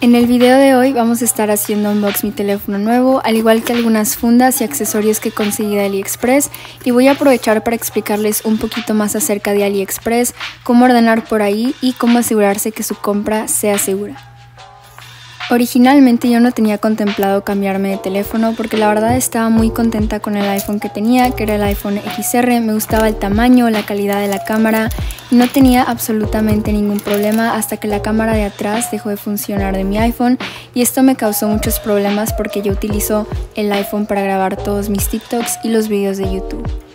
En el video de hoy vamos a estar haciendo unbox mi teléfono nuevo, al igual que algunas fundas y accesorios que conseguí de AliExpress y voy a aprovechar para explicarles un poquito más acerca de AliExpress, cómo ordenar por ahí y cómo asegurarse que su compra sea segura. Originalmente yo no tenía contemplado cambiarme de teléfono porque la verdad estaba muy contenta con el iPhone que tenía, que era el iPhone XR, me gustaba el tamaño, la calidad de la cámara y no tenía absolutamente ningún problema hasta que la cámara de atrás dejó de funcionar de mi iPhone y esto me causó muchos problemas porque yo utilizo el iPhone para grabar todos mis TikToks y los videos de YouTube.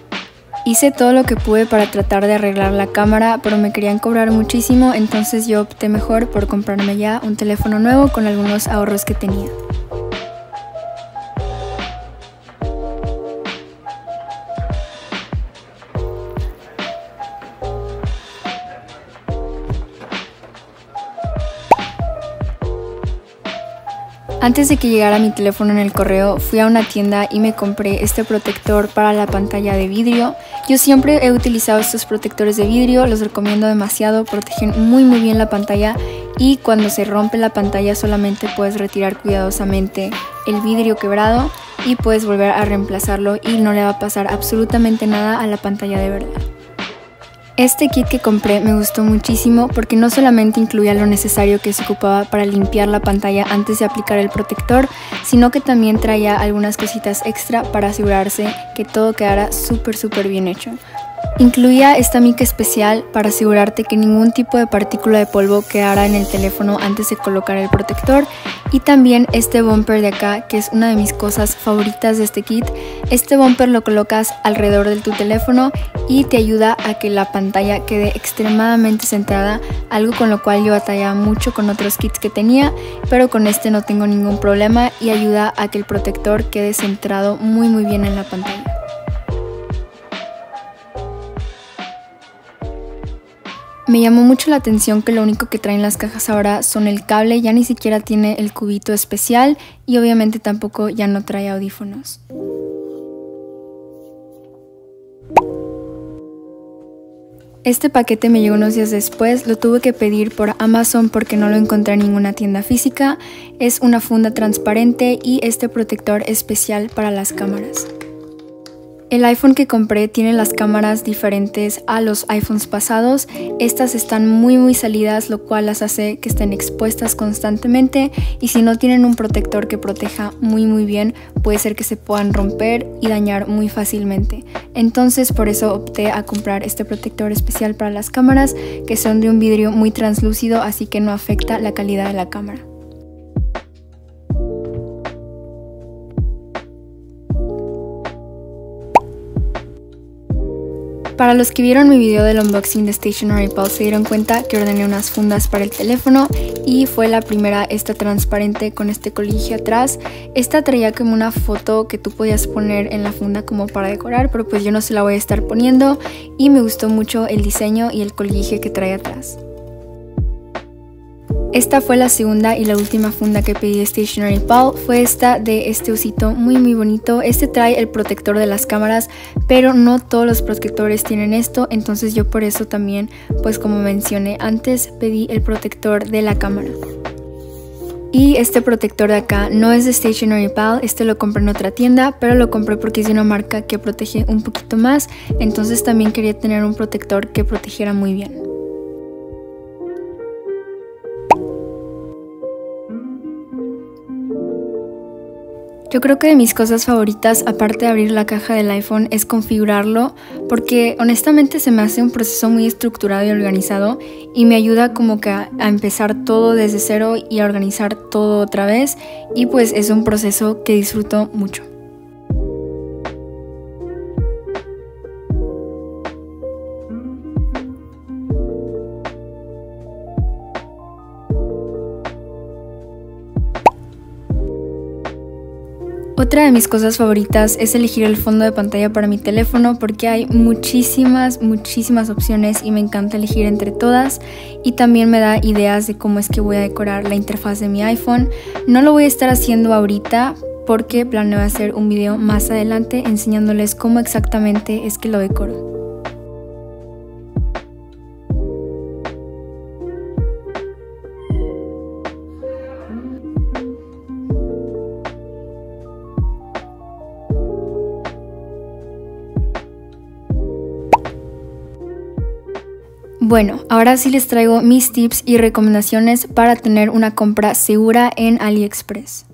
Hice todo lo que pude para tratar de arreglar la cámara, pero me querían cobrar muchísimo, entonces yo opté mejor por comprarme ya un teléfono nuevo con algunos ahorros que tenía. Antes de que llegara mi teléfono en el correo, fui a una tienda y me compré este protector para la pantalla de vidrio. Yo siempre he utilizado estos protectores de vidrio, los recomiendo demasiado, protegen muy muy bien la pantalla y cuando se rompe la pantalla solamente puedes retirar cuidadosamente el vidrio quebrado y puedes volver a reemplazarlo y no le va a pasar absolutamente nada a la pantalla de verdad. Este kit que compré me gustó muchísimo porque no solamente incluía lo necesario que se ocupaba para limpiar la pantalla antes de aplicar el protector, sino que también traía algunas cositas extra para asegurarse que todo quedara súper súper bien hecho. Incluía esta mica especial para asegurarte que ningún tipo de partícula de polvo quedara en el teléfono antes de colocar el protector y también este bumper de acá que es una de mis cosas favoritas de este kit. Este bumper lo colocas alrededor de tu teléfono y te ayuda a que la pantalla quede extremadamente centrada, algo con lo cual yo batallaba mucho con otros kits que tenía, pero con este no tengo ningún problema y ayuda a que el protector quede centrado muy muy bien en la pantalla. Me llamó mucho la atención que lo único que traen las cajas ahora son el cable, ya ni siquiera tiene el cubito especial y obviamente tampoco ya no trae audífonos. Este paquete me llegó unos días después, lo tuve que pedir por Amazon porque no lo encontré en ninguna tienda física. Es una funda transparente y este protector especial para las cámaras. El iPhone que compré tiene las cámaras diferentes a los iPhones pasados. Estas están muy muy salidas, lo cual las hace que estén expuestas constantemente y si no tienen un protector que proteja muy muy bien, puede ser que se puedan romper y dañar muy fácilmente. Entonces por eso opté a comprar este protector especial para las cámaras que son de un vidrio muy translúcido así que no afecta la calidad de la cámara. Para los que vieron mi video del unboxing de Stationary Pal se dieron cuenta que ordené unas fundas para el teléfono y fue la primera esta transparente con este colille atrás. Esta traía como una foto que tú podías poner en la funda como para decorar, pero pues yo no se la voy a estar poniendo y me gustó mucho el diseño y el colille que trae atrás. Esta fue la segunda y la última funda que pedí de Stationary Pal, fue esta de este osito muy muy bonito. Este trae el protector de las cámaras, pero no todos los protectores tienen esto, entonces yo por eso también, pues como mencioné antes, pedí el protector de la cámara. Y este protector de acá no es de Stationary Pal, este lo compré en otra tienda, pero lo compré porque es de una marca que protege un poquito más, entonces también quería tener un protector que protegiera muy bien. Yo creo que de mis cosas favoritas, aparte de abrir la caja del iPhone, es configurarlo, porque honestamente se me hace un proceso muy estructurado y organizado y me ayuda como que a, empezar todo desde cero y a organizar todo otra vez y pues es un proceso que disfruto mucho. Otra de mis cosas favoritas es elegir el fondo de pantalla para mi teléfono porque hay muchísimas, muchísimas opciones y me encanta elegir entre todas y también me da ideas de cómo es que voy a decorar la interfaz de mi iPhone. No lo voy a estar haciendo ahorita porque planeo hacer un video más adelante enseñándoles cómo exactamente es que lo decoro. Bueno, ahora sí les traigo mis tips y recomendaciones para tener una compra segura en AliExpress.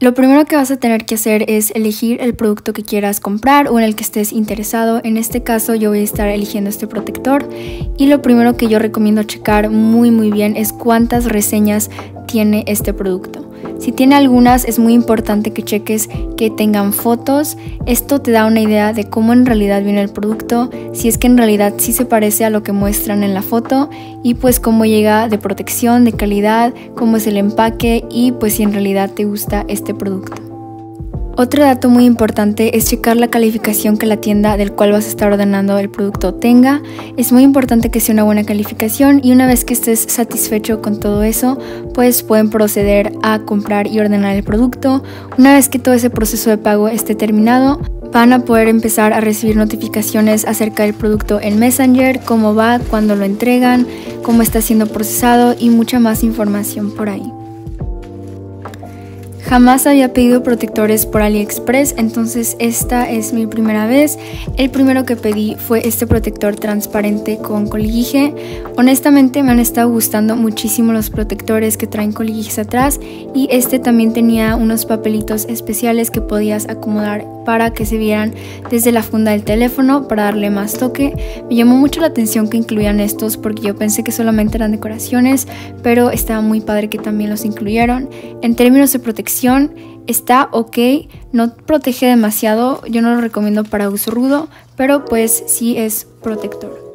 Lo primero que vas a tener que hacer es elegir el producto que quieras comprar o en el que estés interesado. En este caso yo voy a estar eligiendo este protector y lo primero que yo recomiendo checar muy muy bien es cuántas reseñas tiene este producto. Si tiene algunas es muy importante que cheques que tengan fotos. Esto te da una idea de cómo en realidad viene el producto, si es que en realidad sí se parece a lo que muestran en la foto y pues cómo llega de protección, de calidad, cómo es el empaque y pues si en realidad te gusta este producto. Otro dato muy importante es checar la calificación que la tienda del cual vas a estar ordenando el producto tenga. Es muy importante que sea una buena calificación y una vez que estés satisfecho con todo eso, pues pueden proceder a comprar y ordenar el producto. Una vez que todo ese proceso de pago esté terminado, van a poder empezar a recibir notificaciones acerca del producto en Messenger, cómo va, cuándo lo entregan, cómo está siendo procesado y mucha más información por ahí. Jamás había pedido protectores por AliExpress, entonces esta es mi primera vez. El primero que pedí fue este protector transparente con coliguije. Honestamente me han estado gustando muchísimo los protectores que traen coliguijes atrás y este también tenía unos papelitos especiales que podías acomodar para que se vieran desde la funda del teléfono para darle más toque. Me llamó mucho la atención que incluían estos porque yo pensé que solamente eran decoraciones, pero estaba muy padre que también los incluyeron. En términos de protección, está ok, no protege demasiado, yo no lo recomiendo para uso rudo, pero pues sí es protector.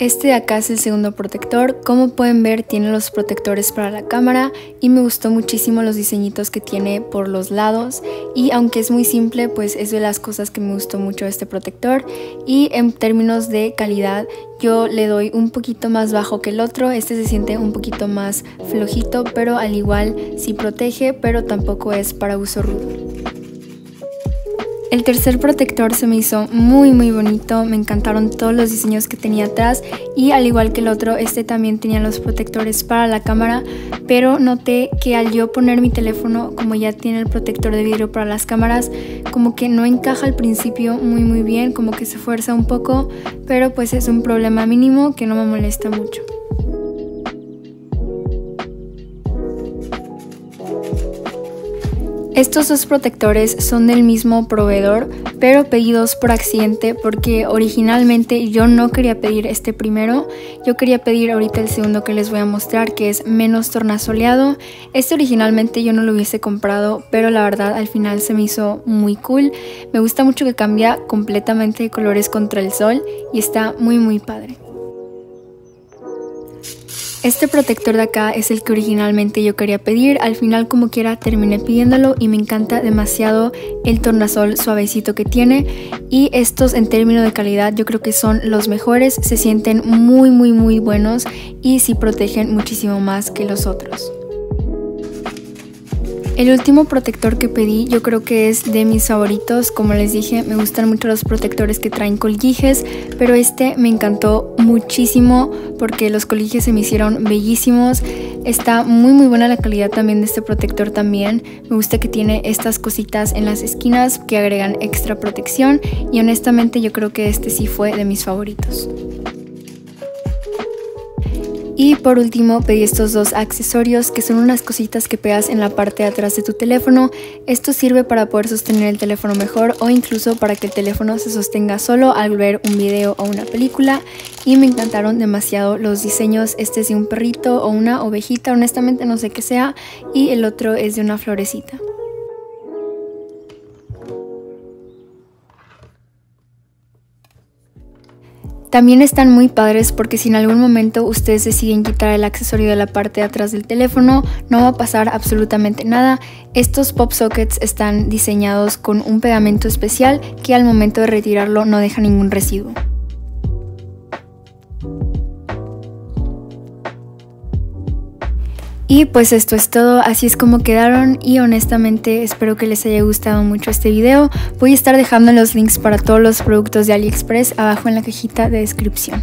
Este de acá es el segundo protector, como pueden ver tiene los protectores para la cámara y me gustó muchísimo los diseñitos que tiene por los lados. Y aunque es muy simple pues es de las cosas que me gustó mucho este protector. Y en términos de calidad yo le doy un poquito más bajo que el otro, este se siente un poquito más flojito pero al igual sí protege pero tampoco es para uso rudo. El tercer protector se me hizo muy muy bonito, me encantaron todos los diseños que tenía atrás. Y al igual que el otro, este también tenía los protectores para la cámara, pero noté que al yo poner mi teléfono, como ya tiene el protector de vidrio para las cámaras, como que no encaja al principio muy muy bien, como que se fuerza un poco, pero pues es un problema mínimo que no me molesta mucho. Estos dos protectores son del mismo proveedor, pero pedidos por accidente porque originalmente yo no quería pedir este primero, yo quería pedir ahorita el segundo que les voy a mostrar que es menos tornasoleado. Este originalmente yo no lo hubiese comprado, pero la verdad al final se me hizo muy cool. Me gusta mucho que cambia completamente de colores contra el sol y está muy muy padre. Este protector de acá es el que originalmente yo quería pedir, al final como quiera terminé pidiéndolo y me encanta demasiado el tornasol suavecito que tiene. Y estos en términos de calidad yo creo que son los mejores, se sienten muy muy muy buenos y sí protegen muchísimo más que los otros. El último protector que pedí yo creo que es de mis favoritos, como les dije me gustan mucho los protectores que traen colguijes, pero este me encantó muchísimo porque los colguijes se me hicieron bellísimos, está muy muy buena la calidad también de este protector también, me gusta que tiene estas cositas en las esquinas que agregan extra protección y honestamente yo creo que este sí fue de mis favoritos. Y por último pedí estos dos accesorios que son unas cositas que pegas en la parte de atrás de tu teléfono. Esto sirve para poder sostener el teléfono mejor o incluso para que el teléfono se sostenga solo al ver un video o una película. Y me encantaron demasiado los diseños. Este es de un perrito o una ovejita, honestamente no sé qué sea. Y el otro es de una florecita. También están muy padres porque si en algún momento ustedes deciden quitar el accesorio de la parte de atrás del teléfono, no va a pasar absolutamente nada. Estos pop sockets están diseñados con un pegamento especial que al momento de retirarlo no deja ningún residuo. Y pues esto es todo, así es como quedaron y honestamente espero que les haya gustado mucho este video. Voy a estar dejando los links para todos los productos de AliExpress abajo en la cajita de descripción.